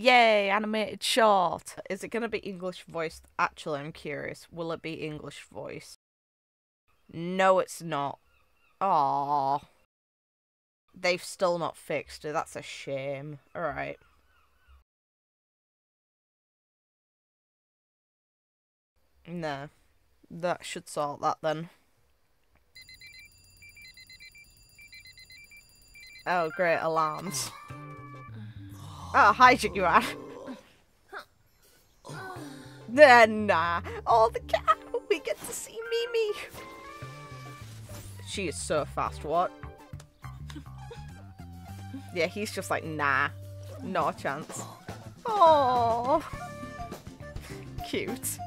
Yay, animated short. Is it going to be English voiced? Actually, I'm curious. Will it be English voice? No, it's not. Aww. They've still not fixed it. That's a shame. Alright. No. That should sort that then. Oh, great. Alarms. Oh, hi, Jaguar. Then, uh, nah. Oh, the cat. We get to see Mimi. She is so fast. What? Yeah, he's just like, nah. No chance. Oh, Cute.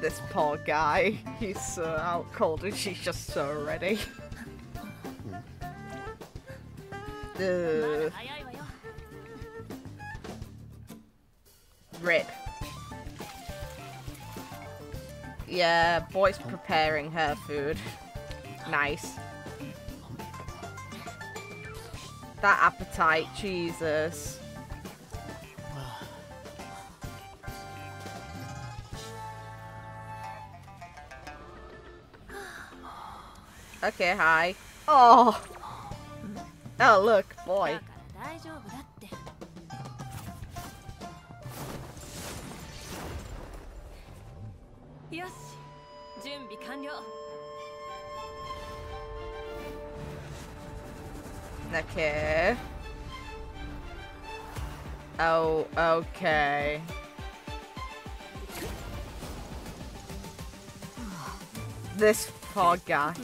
This poor guy. He's so out cold and she's just so ready. Ugh. Rip. Yeah, boy's preparing her food. Nice. That appetite, Jesus. Okay, hi. Oh. Oh, look, boy. Okay. Oh, okay. This poor guy.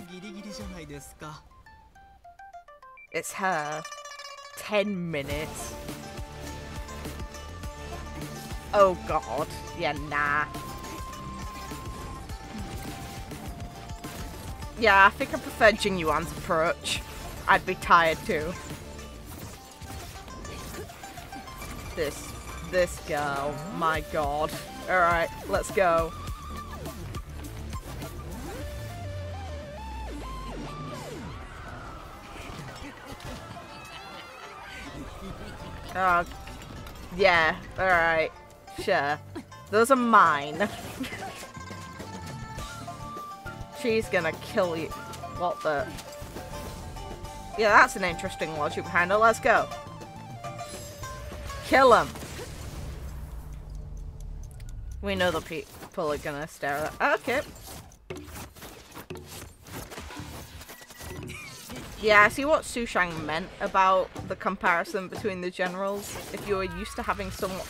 It's her. Ten minutes. Oh god. Yeah, nah. Yeah, I think I prefer Jing Yuan's approach. I'd be tired too. This, this girl. My god. Alright, let's go. Oh, yeah, alright. Sure. Those are mine. She's gonna kill you. What the? Yeah, that's an interesting logic behind it. Let's go. Kill him. We know the people are gonna stare at. Okay. Yeah, I see what Sushang meant about the comparison between the generals. If you're used to having someone...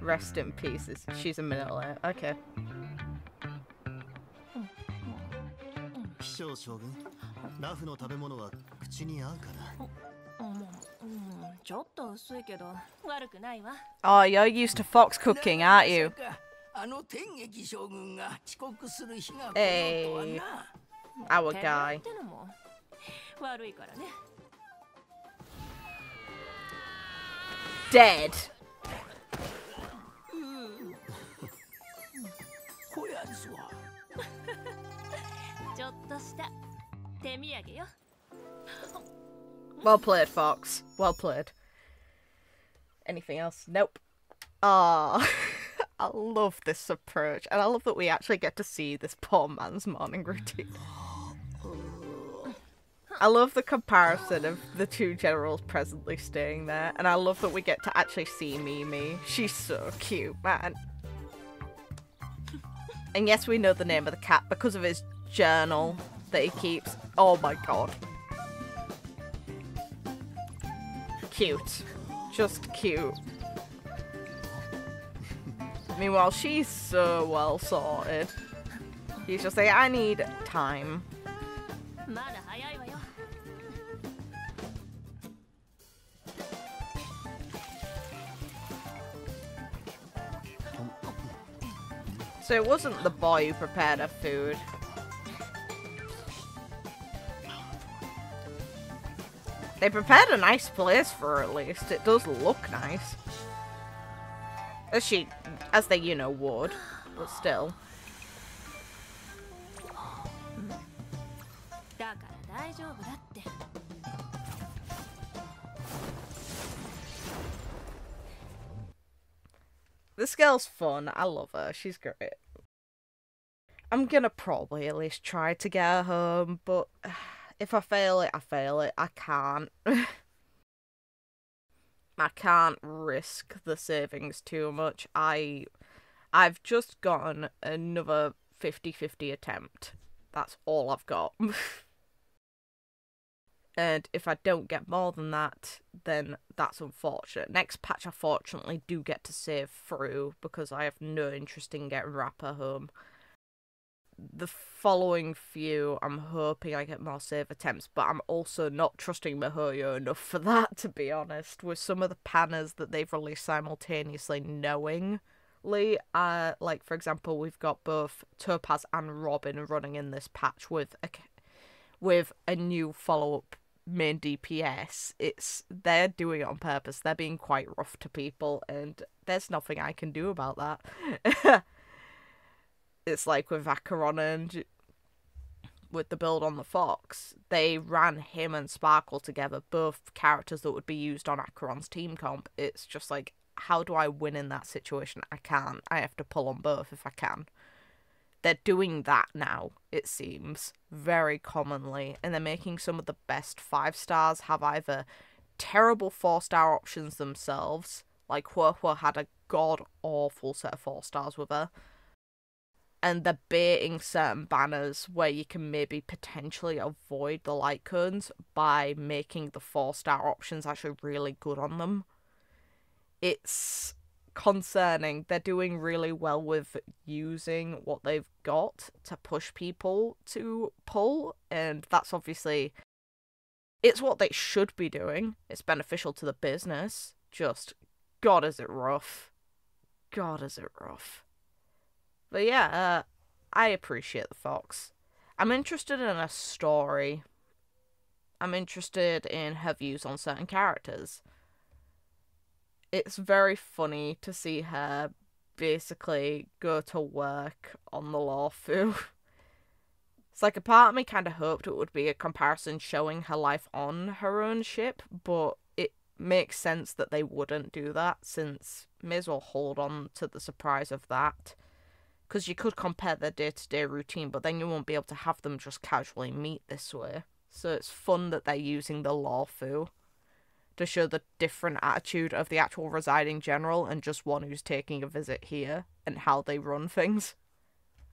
Rest in peace. She's a minute late. Okay. Oh, you're used to fox cooking, aren't you? Hey, our guy. ってのも悪いからね Dead. こやつはちょっとした手土産よ Well played, Fox. Well played. Anything else? Nope. Ah, I love this approach, and I love that we actually get to see this poor man's morning routine. I love the comparison of the two generals presently staying there, and I love that we get to actually see Mimi. She's so cute, man. And yes, we know the name of the cat because of his journal that he keeps. Oh my god. Cute. Just cute. Meanwhile, she's so well sorted. He's just like, I need time. So it wasn't the boy who prepared her food. They prepared a nice place for her at least. It does look nice. As she, as they, you know, would. But still. this girl's fun. I love her. She's great. I'm gonna probably at least try to get her home, but if I fail it, I fail it. I can't. I can't risk the savings too much. I I've just gotten another 50-50 attempt. That's all I've got. and if I don't get more than that, then that's unfortunate. Next patch I fortunately do get to save through because I have no interest in getting Rappa home. The following few, I'm hoping I get more save attempts, but I'm also not trusting Mihoyo enough for that, to be honest. With some of the banners that they've released simultaneously, knowingly, uh, like for example, we've got both Topaz and Robin running in this patch with a with a new follow up main DPS. It's they're doing it on purpose. They're being quite rough to people, and there's nothing I can do about that. it's like with and with the build on the Fox, they ran him and Sparkle together, both characters that would be used on Acheron's team comp. It's just like how do I win in that situation? I can't. I have to pull on both if I can. They're doing that now, it seems, very commonly, and they're making some of the best five stars have either terrible four star options themselves, like Huohuo had a god awful set of four stars with her, and they're baiting certain banners where you can maybe potentially avoid the light cones by making the four star options actually really good on them. It's concerning. They're doing really well with using what they've got to push people to pull, and that's obviously it's what they should be doing. It's beneficial to the business. Just God is it rough. God is it rough. But yeah, uh, I appreciate the Fox. I'm interested in a story. I'm interested in her views on certain characters it's very funny to see her basically go to work on the Luofu. It's like a part of me kind of hoped it would be a comparison showing her life on her own ship, but it makes sense that they wouldn't do that since may as well hold on to the surprise of that. Because you could compare their day to day routine, but then you won't be able to have them just casually meet this way. So it's fun that they're using the Luofu to show the different attitude of the actual residing general and just one who's taking a visit here and how they run things.